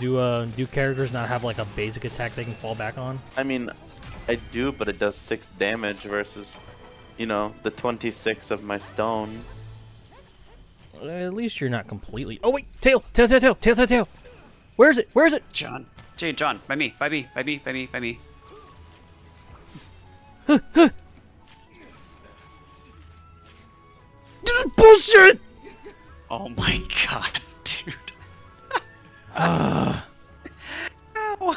Do uh do characters not have like a basic attack they can fall back on? I mean, I do, but it does 6 damage versus, you know, the 26 of my stone. At least you're not completely. Oh wait, tail, tail, tail, tail, tail, tail, tail. Where is it? Where is it? John. Jay, John, by me, by me, by me, by me, by me. This is bullshit. Oh my god, dude. Ow.